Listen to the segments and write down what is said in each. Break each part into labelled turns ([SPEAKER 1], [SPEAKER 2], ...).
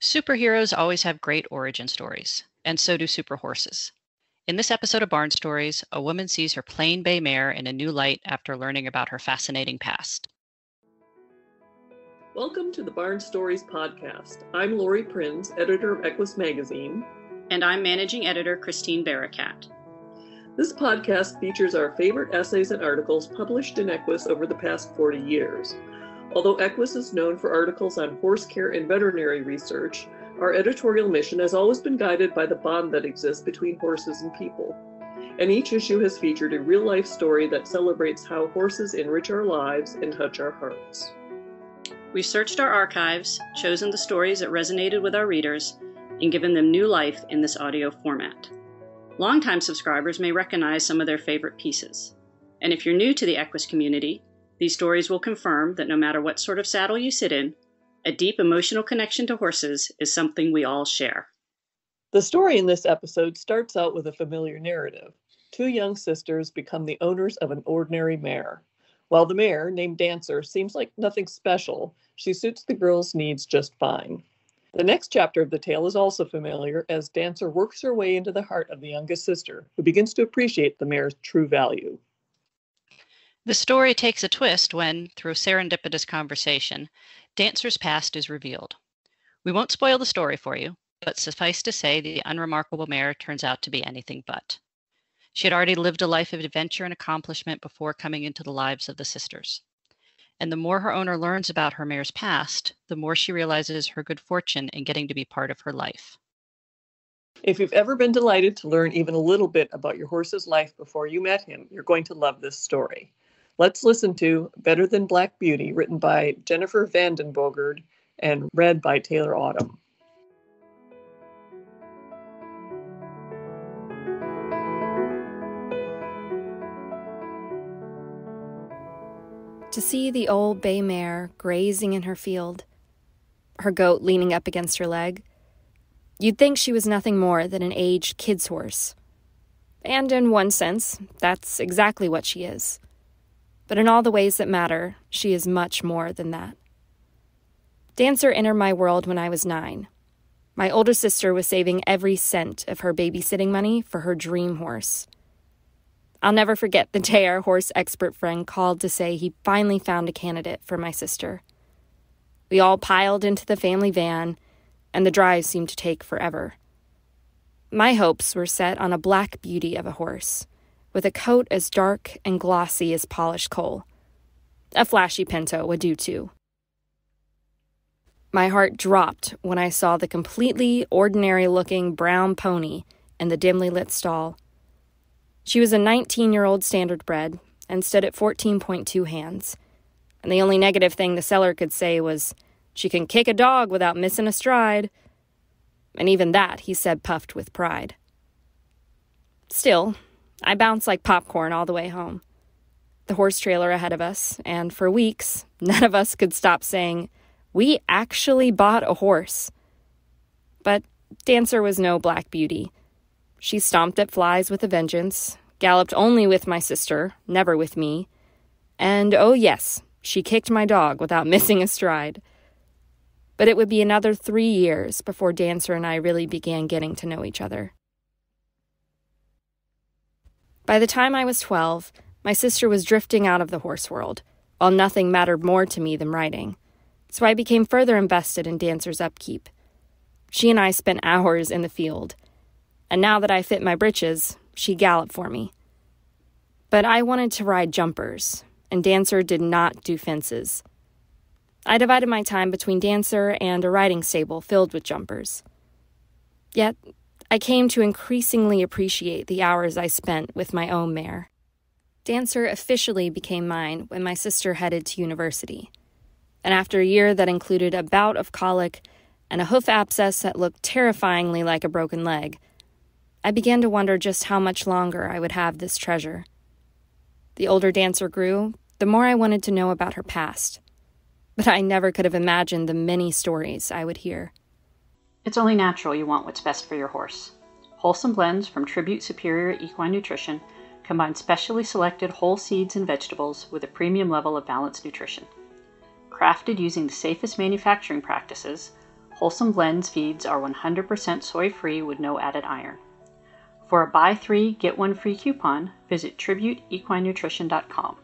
[SPEAKER 1] Superheroes always have great origin stories, and so do super horses. In this episode of Barn Stories, a woman sees her plain bay mare in a new light after learning about her fascinating past.
[SPEAKER 2] Welcome to the Barn Stories podcast. I'm Laurie Prince, editor of Equus Magazine.
[SPEAKER 1] And I'm managing editor Christine Barakat.
[SPEAKER 2] This podcast features our favorite essays and articles published in Equus over the past 40 years. Although Equus is known for articles on horse care and veterinary research, our editorial mission has always been guided by the bond that exists between horses and people. And each issue has featured a real life story that celebrates how horses enrich our lives and touch our hearts.
[SPEAKER 1] We've searched our archives, chosen the stories that resonated with our readers, and given them new life in this audio format. Longtime subscribers may recognize some of their favorite pieces. And if you're new to the Equus community, these stories will confirm that no matter what sort of saddle you sit in, a deep emotional connection to horses is something we all share.
[SPEAKER 2] The story in this episode starts out with a familiar narrative. Two young sisters become the owners of an ordinary mare. While the mare, named Dancer, seems like nothing special, she suits the girls' needs just fine. The next chapter of the tale is also familiar as Dancer works her way into the heart of the youngest sister, who begins to appreciate the mare's true value.
[SPEAKER 1] The story takes a twist when, through serendipitous conversation, Dancer's past is revealed. We won't spoil the story for you, but suffice to say the unremarkable mare turns out to be anything but. She had already lived a life of adventure and accomplishment before coming into the lives of the sisters. And the more her owner learns about her mare's past, the more she realizes her good fortune in getting to be part of her life.
[SPEAKER 2] If you've ever been delighted to learn even a little bit about your horse's life before you met him, you're going to love this story. Let's listen to Better Than Black Beauty, written by Jennifer Vanden Bogaard and read by Taylor Autumn.
[SPEAKER 3] To see the old bay mare grazing in her field, her goat leaning up against her leg, you'd think she was nothing more than an aged kid's horse. And in one sense, that's exactly what she is. But in all the ways that matter, she is much more than that. Dancer entered my world when I was nine. My older sister was saving every cent of her babysitting money for her dream horse. I'll never forget the day our horse expert friend called to say he finally found a candidate for my sister. We all piled into the family van, and the drive seemed to take forever. My hopes were set on a black beauty of a horse with a coat as dark and glossy as polished coal. A flashy pinto would do too. My heart dropped when I saw the completely ordinary looking brown pony in the dimly lit stall. She was a 19 year old standard bred and stood at 14.2 hands. And the only negative thing the seller could say was, She can kick a dog without missing a stride. And even that, he said, puffed with pride. Still, I bounced like popcorn all the way home. The horse trailer ahead of us, and for weeks, none of us could stop saying, We actually bought a horse. But Dancer was no black beauty. She stomped at flies with a vengeance, galloped only with my sister, never with me. And oh, yes, she kicked my dog without missing a stride. But it would be another three years before Dancer and I really began getting to know each other. By the time I was 12, my sister was drifting out of the horse world, while nothing mattered more to me than riding. So I became further invested in Dancer's upkeep. She and I spent hours in the field, and now that I fit my breeches, she galloped for me. But I wanted to ride jumpers, and Dancer did not do fences. I divided my time between Dancer and a riding stable filled with jumpers. Yet I came to increasingly appreciate the hours I spent with my own mare. Dancer officially became mine when my sister headed to university. And after a year that included a bout of colic and a hoof abscess that looked terrifyingly like a broken leg, I began to wonder just how much longer I would have this treasure. The older Dancer grew, the more I wanted to know about her past. But I never could have imagined the many stories I would hear.
[SPEAKER 1] It's only natural you want what's best for your horse. Wholesome blends from Tribute Superior Equine Nutrition combine specially selected whole seeds and vegetables with a premium level of balanced nutrition. Crafted using the safest manufacturing practices, Wholesome Blends feeds are 100% soy free with no added iron. For a buy three, get one free coupon, visit tributeequinenutrition.com.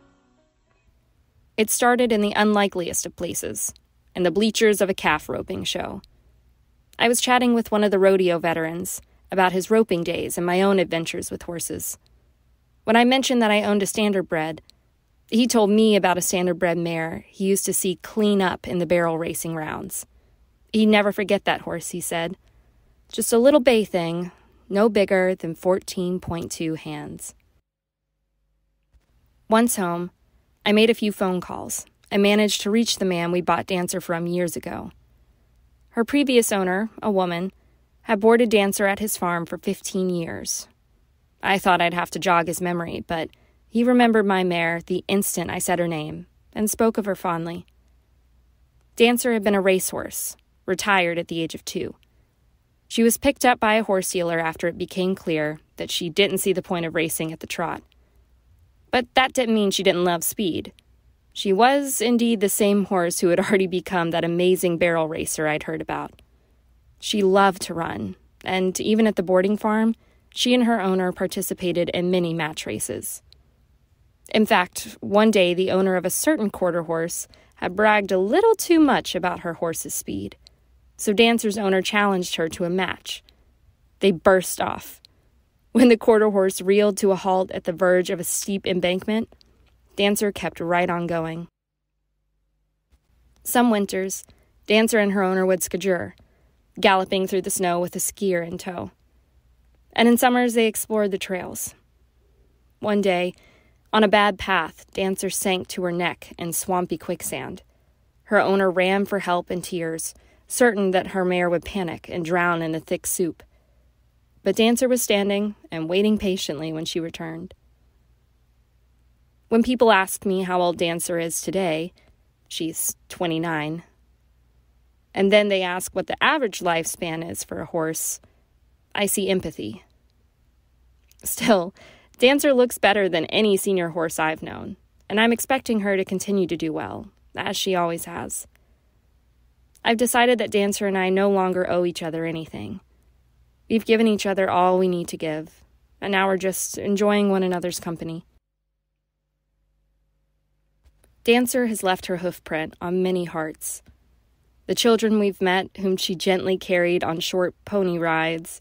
[SPEAKER 3] It started in the unlikeliest of places, in the bleachers of a calf roping show. I was chatting with one of the rodeo veterans about his roping days and my own adventures with horses. When I mentioned that I owned a standardbred, he told me about a standardbred mare he used to see clean up in the barrel racing rounds. He'd never forget that horse, he said. Just a little bay thing, no bigger than 14.2 hands. Once home, I made a few phone calls and managed to reach the man we bought Dancer from years ago. Her previous owner, a woman, had boarded Dancer at his farm for 15 years. I thought I'd have to jog his memory, but he remembered my mare the instant I said her name and spoke of her fondly. Dancer had been a racehorse, retired at the age of two. She was picked up by a horse dealer after it became clear that she didn't see the point of racing at the trot. But that didn't mean she didn't love speed. She was indeed the same horse who had already become that amazing barrel racer I'd heard about. She loved to run, and even at the boarding farm, she and her owner participated in many match races. In fact, one day the owner of a certain quarter horse had bragged a little too much about her horse's speed so Dancer's owner challenged her to a match. They burst off. When the quarter horse reeled to a halt at the verge of a steep embankment, Dancer kept right on going. Some winters, Dancer and her owner would skidoo, galloping through the snow with a skier in tow. And in summers, they explored the trails. One day, on a bad path, Dancer sank to her neck in swampy quicksand. Her owner ran for help in tears certain that her mare would panic and drown in the thick soup. But Dancer was standing and waiting patiently when she returned. When people ask me how old Dancer is today, she's 29. And then they ask what the average lifespan is for a horse, I see empathy. Still, Dancer looks better than any senior horse I've known, and I'm expecting her to continue to do well, as she always has. I've decided that Dancer and I no longer owe each other anything. We've given each other all we need to give, and now we're just enjoying one another's company. Dancer has left her hoofprint on many hearts. The children we've met, whom she gently carried on short pony rides,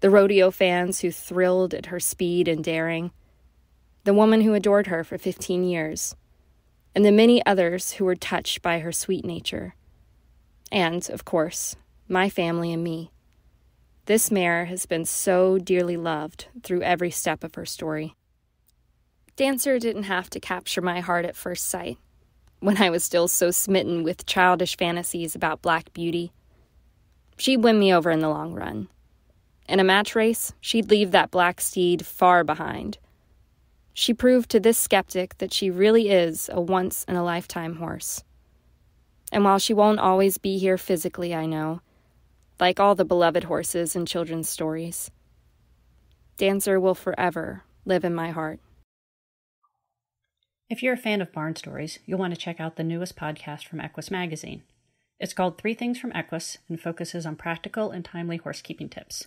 [SPEAKER 3] the rodeo fans who thrilled at her speed and daring, the woman who adored her for 15 years, and the many others who were touched by her sweet nature and, of course, my family and me. This mare has been so dearly loved through every step of her story. Dancer didn't have to capture my heart at first sight, when I was still so smitten with childish fantasies about black beauty. She'd win me over in the long run. In a match race, she'd leave that black steed far behind. She proved to this skeptic that she really is a once in a lifetime horse. And while she won't always be here physically, I know, like all the beloved horses in children's stories, Dancer will forever live in my heart.
[SPEAKER 1] If you're a fan of barn stories, you'll want to check out the newest podcast from Equus Magazine. It's called Three Things from Equus and focuses on practical and timely horsekeeping tips.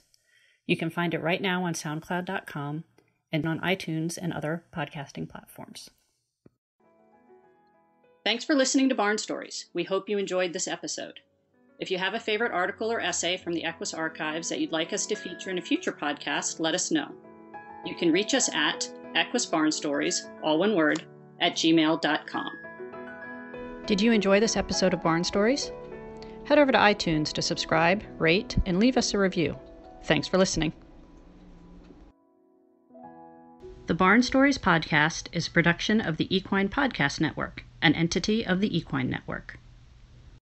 [SPEAKER 1] You can find it right now on SoundCloud.com and on iTunes and other podcasting platforms. Thanks for listening to Barn Stories. We hope you enjoyed this episode. If you have a favorite article or essay from the Equus archives that you'd like us to feature in a future podcast, let us know. You can reach us at Equus Barn Stories, all one word, at gmail.com. Did you enjoy this episode of Barn Stories? Head over to iTunes to subscribe, rate, and leave us a review. Thanks for listening. The Barn Stories podcast is a production of the Equine Podcast Network an entity of the Equine Network.